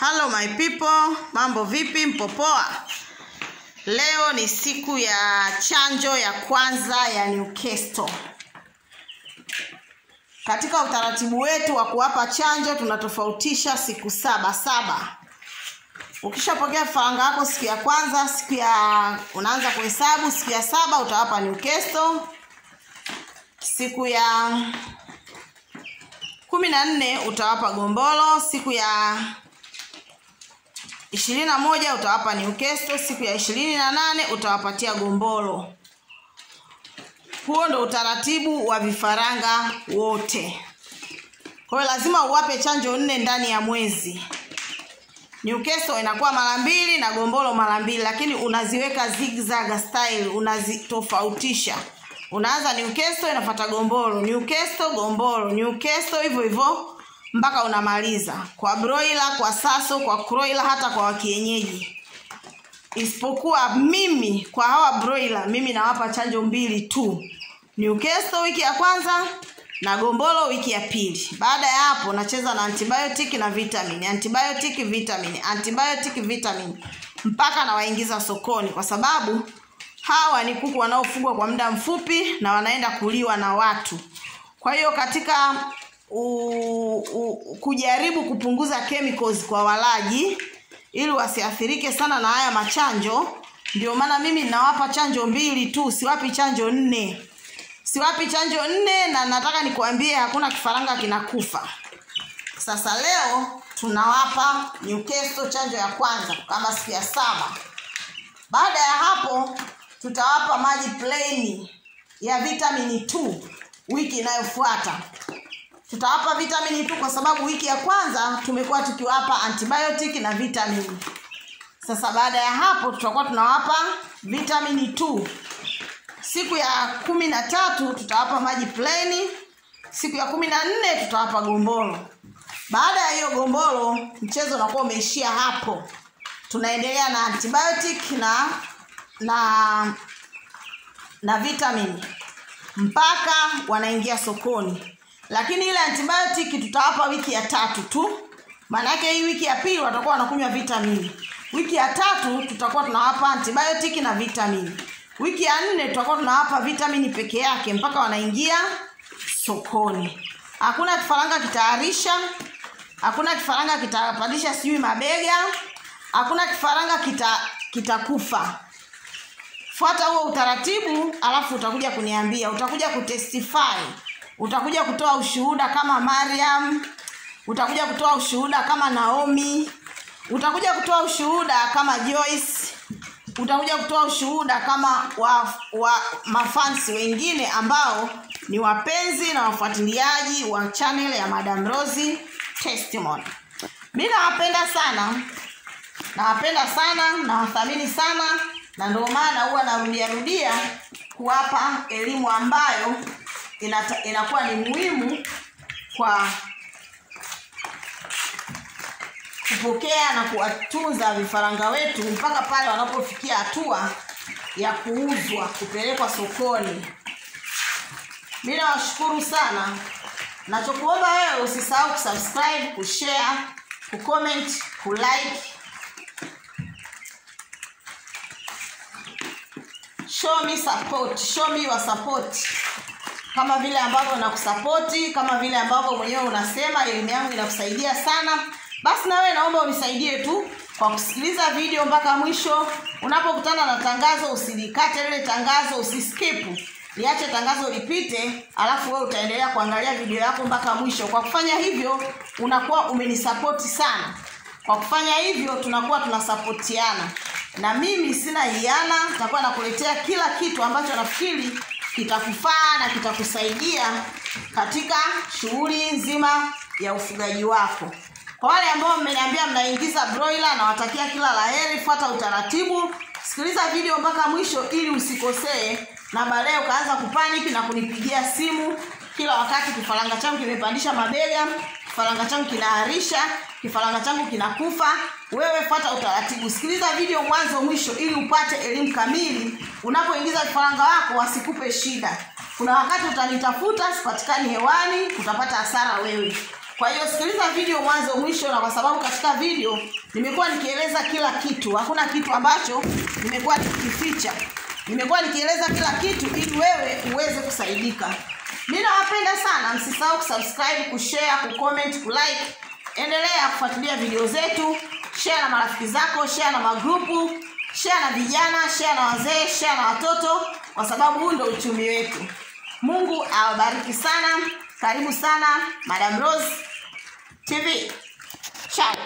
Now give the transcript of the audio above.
Hello my people, mambo vipi? Mpopoa. Leo ni siku ya chanjo ya kwanza ya Newcastle. Katika utaratibu wetu wa kuwapa chanjo tunatofautisha siku saba saba. Ukishapokea faranga yako siku ya kwanza, siku ya unaanza kuhesabu, siku ya saba utawapa Newcastle. Siku ya kumi na nne utawapa gombolo. Siku ya ishirini na moja utawapa Newcastle. Siku ya ishirini na nane utawapatia gombolo. Huo ndo utaratibu wa vifaranga wote. Kwa hiyo lazima uwape chanjo nne ndani ya mwezi. Newcastle inakuwa mara mbili na gombolo mara mbili, lakini unaziweka zigzag style, unazitofautisha. Unaanza Newcastle inafuata gombolo, Newcastle gombolo, Newcastle hivyo hivyo mpaka unamaliza. Kwa broila kwa saso, kwa kroila hata kwa wakienyeji. Isipokuwa mimi kwa hawa broila mimi nawapa chanjo mbili tu, Newcastle wiki ya kwanza na gombolo wiki ya pili. Baada ya hapo nacheza na antibiotic na vitamin, antibiotic vitamin, antibiotic vitamin mpaka nawaingiza sokoni, kwa sababu hawa ni kuku wanaofugwa kwa muda mfupi na wanaenda kuliwa na watu. Kwa hiyo katika u, u, kujaribu kupunguza chemicals kwa walaji ili wasiathirike sana na haya machanjo, ndio maana mimi nawapa chanjo mbili tu, siwapi chanjo nne. Siwapi chanjo nne na nataka nikuambie hakuna kifaranga kinakufa. Sasa leo tunawapa Newcastle chanjo ya kwanza kama siku ya saba. Baada ya hapo tutawapa maji plain ya vitamini 2 wiki inayofuata tutawapa vitamini tu kwa sababu wiki ya kwanza tumekuwa tukiwapa antibiotic na vitamini sasa baada ya hapo tutakuwa tunawapa vitamini 2 siku ya kumi na tatu tutawapa maji pleni siku ya kumi na nne tutawapa gombolo. Baada ya hiyo gombolo mchezo unakuwa umeishia hapo. Tunaendelea na antibiotic na na na vitamini mpaka wanaingia sokoni lakini ile antibiotic tutawapa wiki ya tatu tu. Maanake hii wiki ya pili watakuwa wanakunywa vitamini wiki ya tatu tutakuwa tunawapa antibiotic na vitamini wiki ya nne tutakuwa tunawapa vitamini peke yake mpaka wanaingia sokoni. Hakuna kifaranga kitaarisha hakuna kifaranga kitapandisha sijui mabega hakuna kifaranga kita kitakufa. Fuata huo utaratibu alafu utakuja kuniambia utakuja kutestify utakuja kutoa ushuhuda kama mariam utakuja kutoa ushuhuda kama naomi utakuja kutoa ushuhuda kama joyce utakuja kutoa ushuhuda kama wa, wa mafansi wengine ambao ni wapenzi na wafuatiliaji wa chanel ya Madam rosi Testimony. Mimi nawapenda sana, nawapenda sana, nawathamini sana, na ndio maana huwa narudiarudia kuwapa elimu ambayo inata, inakuwa ni muhimu kwa kupokea na kuwatunza vifaranga wetu mpaka pale wanapofikia hatua ya kuuzwa kupelekwa sokoni. Mi nawashukuru sana. Nachokuomba wewe usisahau kusubscribe kushare kucomment kulike. Show me support show me your support kama vile ambavyo nakusapoti kama vile ambavyo mwenyewe unasema elimu yangu inakusaidia sana. Basi na wewe naomba unisaidie tu kwa kusikiliza video mpaka mwisho. Unapokutana na tangazo usilikate lile tangazo usiskipu. Liache tangazo lipite alafu wewe utaendelea kuangalia video yako mpaka mwisho. Kwa kufanya hivyo unakuwa umenisapoti sana. Kwa kufanya hivyo tunakuwa tunasapotiana. Na mimi sina hiana nitakuwa nakuletea kila kitu ambacho nafikiri kitakufaa na kitakusaidia katika shughuli nzima ya ufugaji wako. Kwa wale ambao mmeniambia mnaingiza broiler nawatakia kila la heri fuata utaratibu sikiliza video mpaka mwisho ili usikosee na baadaye ukaanza kupaniki na kunipigia simu kila wakati kifaranga changu kimepandisha mabega kifaranga changu kinaharisha kifaranga changu kinakufa. Wewe fuata utaratibu. Sikiliza video mwanzo mwisho ili upate elimu kamili. Unapoingiza vifaranga wako wasikupe shida. Kuna wakati utanitafuta sipatikani hewani utapata hasara wewe. Kwa hiyo sikiliza video mwanzo mwisho na kwa sababu katika video nimekuwa nikieleza kila kitu. Hakuna kitu ambacho nimekuwa nikificha nimekuwa nikieleza kila kitu ili wewe uweze kusaidika mi nawapenda sana. Msisahau kusubscribe kushare kucomment kulike. Endelea kufuatilia video zetu. Share na marafiki zako share na magrupu share na vijana share na wazee share na watoto kwa sababu huu ndo uchumi wetu. Mungu awabariki sana. Karibu sana madam rose tv sasa.